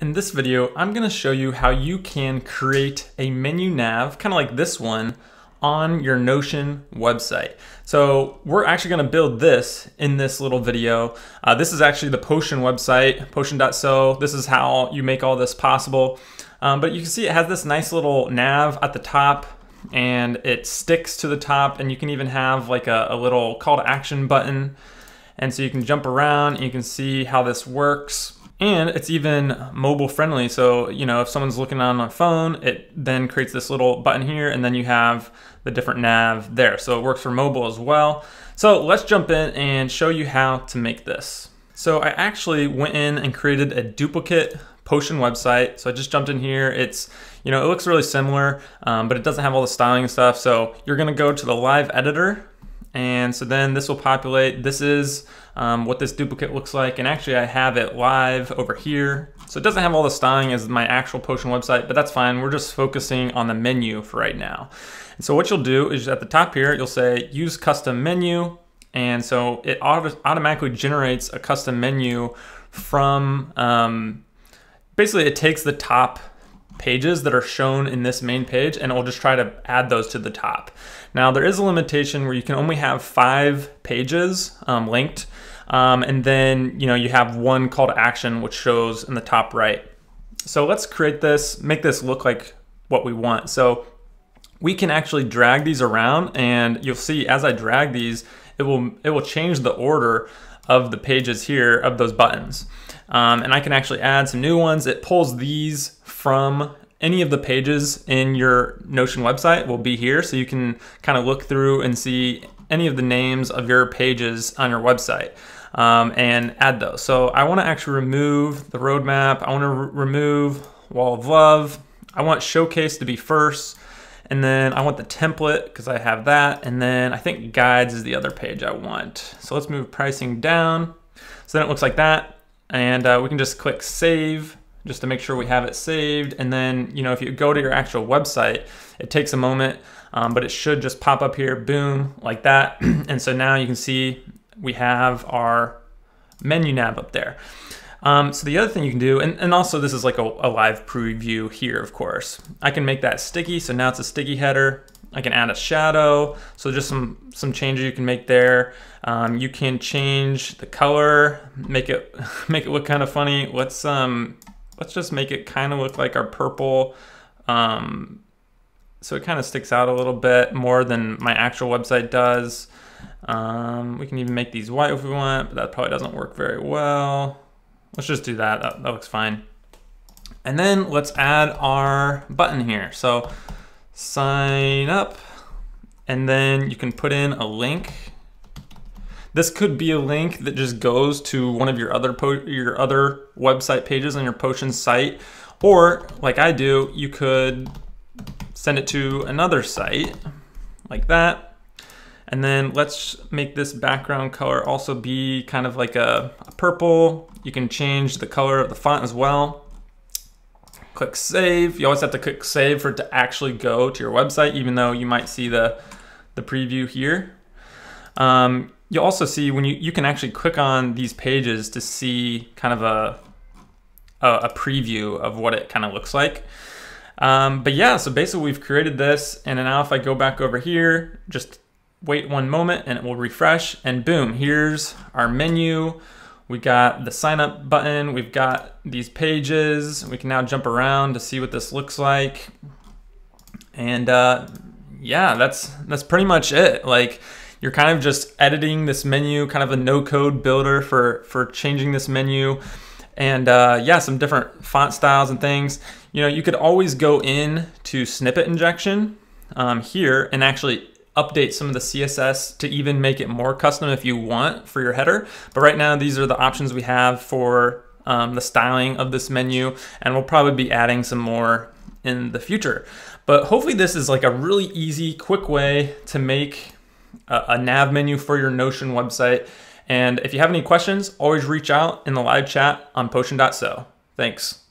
In this video, I'm gonna show you how you can create a menu nav, kind of like this one, on your Notion website. So we're actually gonna build this in this little video. Uh, this is actually the Potion website, potion.so. This is how you make all this possible. Um, but you can see it has this nice little nav at the top and it sticks to the top and you can even have like a, a little call to action button. And so you can jump around and you can see how this works. And it's even mobile friendly. So, you know, if someone's looking on a phone, it then creates this little button here and then you have the different nav there. So it works for mobile as well. So let's jump in and show you how to make this. So I actually went in and created a duplicate Potion website. So I just jumped in here. It's, you know, it looks really similar, um, but it doesn't have all the styling stuff. So you're gonna go to the live editor and so then this will populate. This is um, what this duplicate looks like. And actually I have it live over here. So it doesn't have all the styling as my actual Potion website, but that's fine. We're just focusing on the menu for right now. And so what you'll do is at the top here, you'll say use custom menu. And so it auto automatically generates a custom menu from, um, basically it takes the top pages that are shown in this main page and it will just try to add those to the top. Now there is a limitation where you can only have five pages um, linked um, and then you know you have one call to action which shows in the top right. So let's create this, make this look like what we want. So we can actually drag these around and you'll see as I drag these, it will, it will change the order of the pages here of those buttons. Um, and I can actually add some new ones. It pulls these from any of the pages in your Notion website will be here. So you can kind of look through and see any of the names of your pages on your website um, and add those. So I want to actually remove the roadmap. I want to re remove wall of love. I want showcase to be first. And then I want the template because I have that. And then I think guides is the other page I want. So let's move pricing down. So then it looks like that. And uh, we can just click save just to make sure we have it saved. And then, you know, if you go to your actual website, it takes a moment, um, but it should just pop up here, boom, like that. and so now you can see we have our menu nav up there. Um, so the other thing you can do, and, and also this is like a, a, live preview here, of course. I can make that sticky, so now it's a sticky header. I can add a shadow, so just some, some changes you can make there. Um, you can change the color, make it make it look kind of funny. Let's um, let's just make it kind of look like our purple. Um, so it kind of sticks out a little bit more than my actual website does. Um, we can even make these white if we want, but that probably doesn't work very well. Let's just do that, that, that looks fine. And then let's add our button here. So sign up, and then you can put in a link this could be a link that just goes to one of your other your other website pages on your Potion site, or like I do, you could send it to another site like that. And then let's make this background color also be kind of like a, a purple. You can change the color of the font as well. Click save. You always have to click save for it to actually go to your website, even though you might see the, the preview here. Um, You'll also see when you, you can actually click on these pages to see kind of a, a, a preview of what it kind of looks like. Um, but yeah, so basically we've created this and now if I go back over here, just wait one moment and it will refresh and boom, here's our menu. We got the sign up button, we've got these pages. We can now jump around to see what this looks like. And uh, yeah, that's that's pretty much it. Like you're kind of just editing this menu, kind of a no code builder for, for changing this menu. And uh, yeah, some different font styles and things. You know, you could always go in to snippet injection um, here and actually update some of the CSS to even make it more custom if you want for your header. But right now, these are the options we have for um, the styling of this menu, and we'll probably be adding some more in the future. But hopefully this is like a really easy, quick way to make a, a nav menu for your Notion website. And if you have any questions, always reach out in the live chat on potion.so. Thanks.